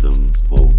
Them for